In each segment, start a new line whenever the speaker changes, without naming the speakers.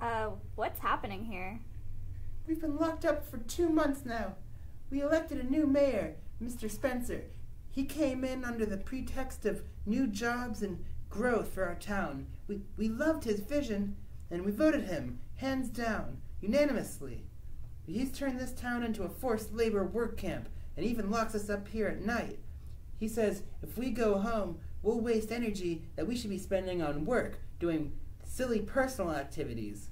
Uh, what's happening here?
We've been locked up for two months now. We elected a new mayor, Mr. Spencer. He came in under the pretext of new jobs and growth for our town. We, we loved his vision, and we voted him, hands down, unanimously. But He's turned this town into a forced labor work camp and even locks us up here at night. He says if we go home, we'll waste energy that we should be spending on work, doing silly personal activities.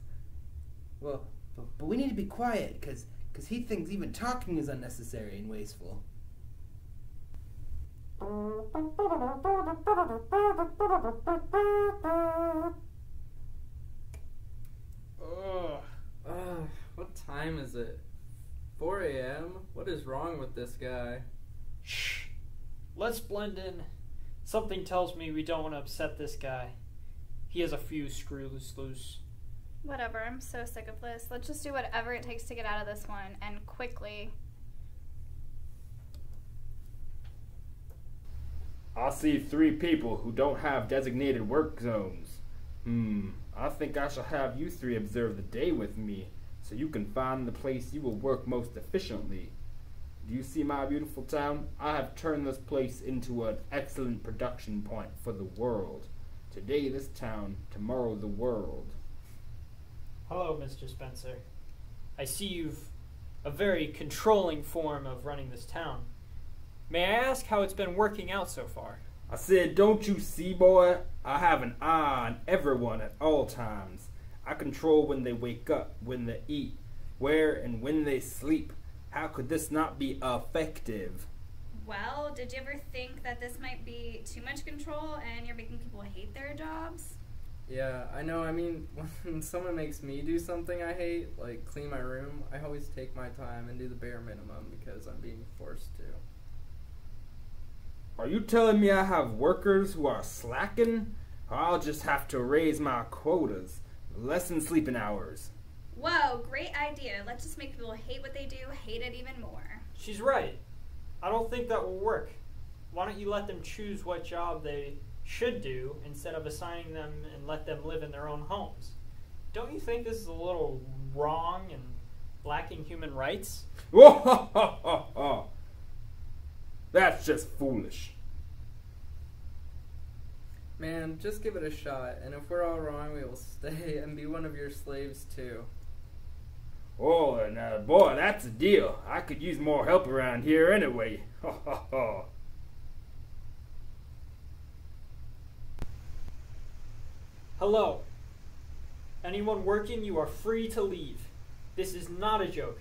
Well, but, but we need to be quiet, because cause he thinks even talking is unnecessary and wasteful.
Ugh. Ugh. What time is it? 4 a.m.? What is wrong with this guy?
Shh. Let's blend in. Something tells me we don't want to upset this guy. He has a few screws loose.
Whatever, I'm so sick of this. Let's just do whatever it takes to get out of this one, and quickly.
I see three people who don't have designated work zones. Hmm, I think I shall have you three observe the day with me, so you can find the place you will work most efficiently. Do you see my beautiful town? I have turned this place into an excellent production point for the world. Today this town, tomorrow the world.
Hello, Mr. Spencer. I see you've a very controlling form of running this town. May I ask how it's been working out so far?
I said, don't you see, boy? I have an eye on everyone at all times. I control when they wake up, when they eat, where and when they sleep. How could this not be effective?
Well, did you ever think that this might be too much control and you're making people hate their jobs?
Yeah, I know. I mean, when someone makes me do something I hate, like clean my room, I always take my time and do the bare minimum because I'm being forced to.
Are you telling me I have workers who are slacking? Or I'll just have to raise my quotas, lessen sleeping hours.
Whoa, great idea. Let's just make people hate what they do, hate it even more.
She's right. I don't think that will work. Why don't you let them choose what job they should do instead of assigning them and let them live in their own homes? Don't you think this is a little wrong and lacking human rights?
That's just foolish.
Man, just give it a shot, and if we're all wrong, we will stay and be one of your slaves too.
Uh, boy, that's a deal. I could use more help around here anyway. Ha ha ha.
Hello. Anyone working, you are free to leave. This is not a joke.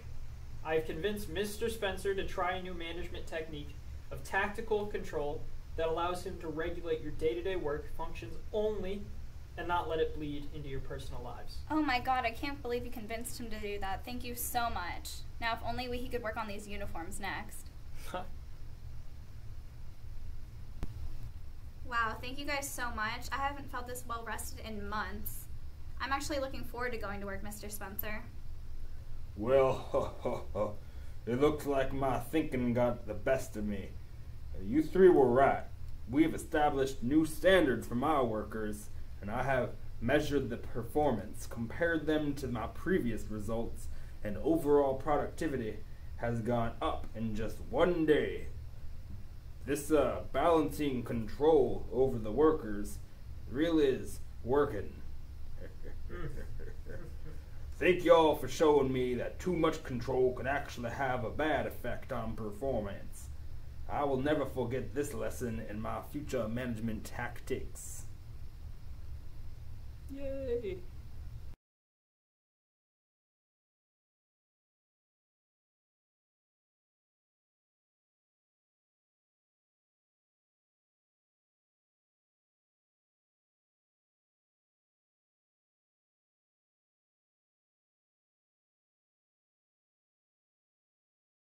I have convinced Mr. Spencer to try a new management technique of tactical control that allows him to regulate your day to day work functions only and not let it bleed into your personal lives.
Oh my god, I can't believe you convinced him to do that. Thank you so much. Now, if only we, he could work on these uniforms next. Wow, thank you guys so much. I haven't felt this well rested in months. I'm actually looking forward to going to work, Mr. Spencer.
Well, it looks like my thinking got the best of me. You three were right. We have established new standards for my workers, and I have measured the performance, compared them to my previous results, and overall productivity has gone up in just one day. This uh, balancing control over the workers really is working. Thank y'all for showing me that too much control can actually have a bad effect on performance. I will never forget this lesson in my future management tactics.
Yay!